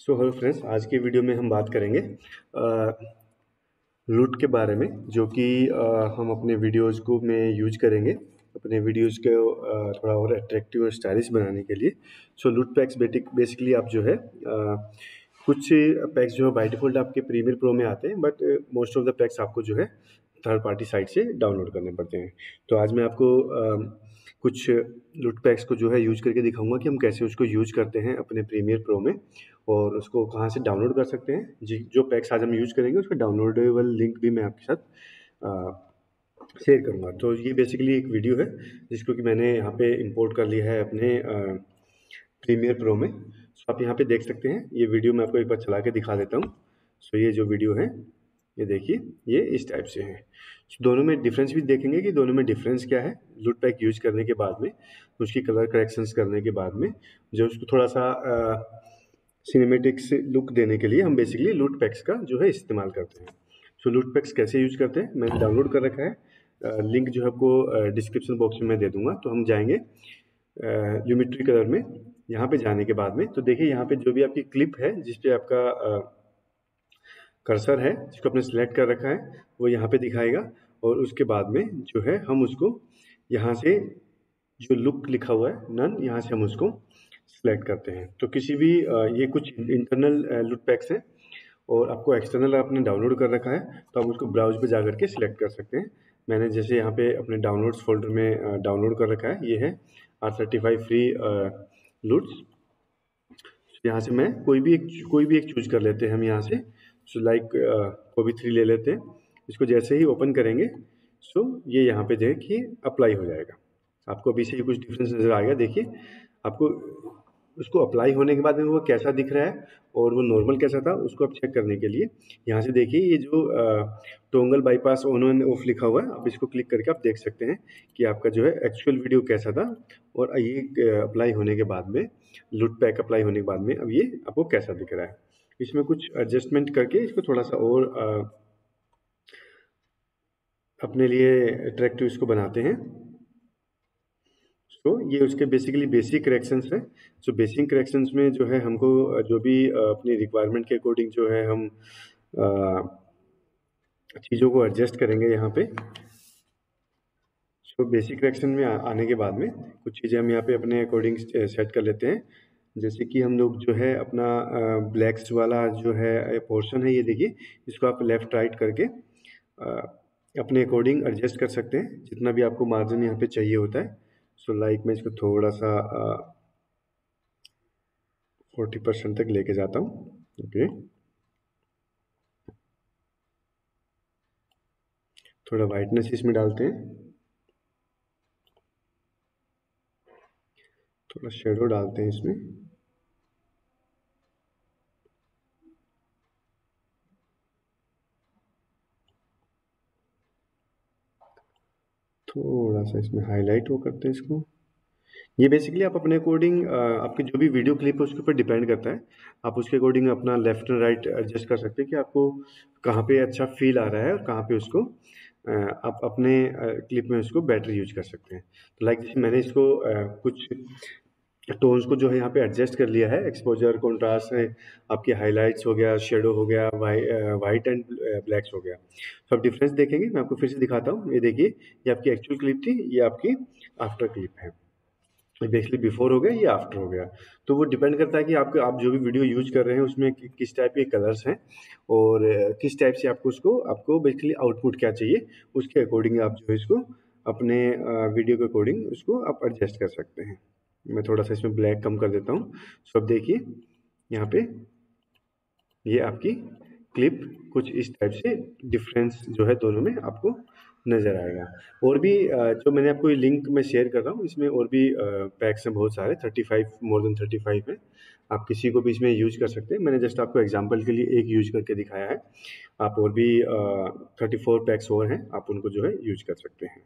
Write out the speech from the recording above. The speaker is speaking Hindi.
सो हेलो फ्रेंड्स आज के वीडियो में हम बात करेंगे लूट के बारे में जो कि हम अपने वीडियोस को में यूज़ करेंगे अपने वीडियोस को थोड़ा और अट्रैक्टिव और स्टाइलिश बनाने के लिए। सो लूट पैक्स बेटिक बेसिकली आप जो है आ, कुछ पैक्स जो है बाई डिफ़ॉल्ट आपके प्रीमियर प्रो में आते हैं but most of the packs आपको जो है थर्ड पार्टी साइट से डाउनलोड करने पड़ते हैं। तो आज मैं आपको आ, कुछ लूट पैक्स को जो है यूज़ करके दिखाऊँगा कि हम कैसे उसको यूज़ करते हैं अपने प्रीमियर प्रो में और उसको कहाँ से डाउनलोड कर सकते हैं। जी जो पैक्स आज हम यूज़ करेंगे उसका डाउनलोडेबल लिंक भी मैं आपके साथ शेयर करूँगा। तो ये बेसिकली एक वीडियो है जिसको कि मैंने यहाँ पे इंपोर्ट कर लिया है अपने प्रीमियर प्रो में। सो आप यहाँ पे देख सकते हैं। ये वीडियो मैं आपको एक बार चला के दिखा देता हूँ। सो ये जो वीडियो है ये देखिए, ये इस टाइप से है। दोनों में डिफरेंस भी देखेंगे कि दोनों में डिफरेंस क्या है लूट पैक यूज़ करने के बाद में, उसकी कलर करेक्शंस करने के बाद में, जो उसको थोड़ा सा सिनेमेटिक्स लुक देने के लिए हम बेसिकली लूट पैक्स का जो है इस्तेमाल करते हैं। सो लूट पैक्स कैसे यूज़ करते हैं, मैंने डाउनलोड कर रखा है। लिंक जो है आपको डिस्क्रिप्शन बॉक्स में मैं दे दूँगा। तो हम जाएँगे यूमिट्री कलर में, यहाँ पे जाने के बाद में तो देखिए यहाँ पे जो भी आपकी क्लिप है, जिस पे आपका कर्सर है, जिसको आपने सेलेक्ट कर रखा है, वो यहाँ पे दिखाएगा और उसके बाद में जो है हम उसको यहाँ से जो लुक लिखा हुआ है नन यहाँ से हम उसको सेलेक्ट करते हैं। तो किसी भी ये कुछ इंटरनल लुक पैक्स हैं और आपको एक्सटर्नल आपने डाउनलोड कर रखा है तो आप उसको ब्राउज पे जा करके सिलेक्ट कर सकते हैं। मैंने जैसे यहाँ पे अपने डाउनलोड्स फोल्डर में डाउनलोड कर रखा है, ये है R thirty five free LUTs यहाँ से मैं कोई भी एक, कोई भी एक चूज़ कर लेते हैं हम यहाँ से। सो लाइक कोवी थ्री ले लेते हैं। इसको जैसे ही ओपन करेंगे सो so, ये यहाँ पे देखिए अप्लाई हो जाएगा। आपको अभी से ही कुछ डिफरेंस नज़र आ गया देखिए आपको उसको अप्लाई होने के बाद में वो कैसा दिख रहा है और वो नॉर्मल कैसा था उसको आप चेक करने के लिए। यहाँ से देखिए ये जो toggle bypass on and off लिखा हुआ है आप इसको क्लिक करके आप देख सकते हैं कि आपका जो है एक्चुअल वीडियो कैसा था और ये अप्लाई होने के बाद में लुट पैक अप्लाई होने के बाद में अब ये आपको कैसा दिख रहा है। इसमें कुछ एडजस्टमेंट करके इसको थोड़ा सा और आ, अपने लिए अट्रैक्टिव इसको बनाते हैं। तो ये उसके बेसिकली बेसिक करेक्शंस हैं। सो बेसिक करेक्शंस में जो है हमको जो भी अपनी रिक्वायरमेंट के अकॉर्डिंग जो है हम चीज़ों को एडजस्ट करेंगे यहाँ पे। सो बेसिक करेक्शन में आ, आने के बाद में कुछ चीज़ें हम यहाँ पे अपने अकॉर्डिंग सेट कर लेते हैं। जैसे कि हम लोग जो है अपना ब्लैक्स वाला जो है पोर्शन है ये देखिए, इसको आप लेफ़्ट राइट करके अपने अकॉर्डिंग एडजस्ट कर सकते हैं, जितना भी आपको मार्जिन यहाँ पे चाहिए होता है। सो लाइक मैं इसको थोड़ा सा फोर्टी परसेंट तक लेके जाता हूँ। ओके थोड़ा वाइटनेस इसमें डालते हैं। थोड़ा शेडो डालते हैं इसमें। थोड़ा सा इसमें हाईलाइट वो करते हैं इसको। ये बेसिकली आप अपने अकॉर्डिंग आपकी जो भी वीडियो क्लिप है उसके ऊपर डिपेंड करता है। आप उसके अकॉर्डिंग अपना लेफ़्ट एंड राइट एडजस्ट कर सकते हैं कि आपको कहाँ पे अच्छा फील आ रहा है और कहाँ पे उसको आप अपने क्लिप में उसको बैटरी यूज़ कर सकते हैं। तो लाइक मैंने इसको कुछ टोन्स को जो है यहाँ पे एडजस्ट कर लिया है। एक्सपोजर कॉन्ट्रास्ट है आपके हाइलाइट्स हो गया शेडो हो गया वाइ वाइट एंड ब्लैक्स हो गया। तो आप डिफरेंस देखेंगे मैं आपको फिर से दिखाता हूँ। ये देखिए ये आपकी एक्चुअल क्लिप थी ये आपकी आफ्टर क्लिप है। बेसिकली बिफोर हो गया या आफ्टर हो गया। तो वो डिपेंड करता है कि आपके आप जो भी वीडियो यूज़ कर रहे हैं उसमें कि, किस टाइप के कलर्स हैं और किस टाइप से आपको उसको आपको बेसिकली आउटपुट क्या चाहिए उसके अकॉर्डिंग आप जो है इसको अपने वीडियो के अकॉर्डिंग उसको आप एडजस्ट कर सकते हैं। मैं थोड़ा सा इसमें ब्लैक कम कर देता हूँ। सो अब देखिए, यहाँ पे ये आपकी क्लिप कुछ इस टाइप से डिफरेंस जो है दोनों में आपको नज़र आएगा। और भी जो मैंने आपको लिंक में शेयर कर रहा हूँ, इसमें और भी पैक्स हैं बहुत सारे thirty five more than thirty five है। आप किसी को भी इसमें यूज़ कर सकते हैं। मैंने जस्ट आपको एग्जांपल के लिए एक यूज़ करके दिखाया है। आप और भी थर्टी फोर पैक्स और हैं, आप उनको जो है यूज़ कर सकते हैं।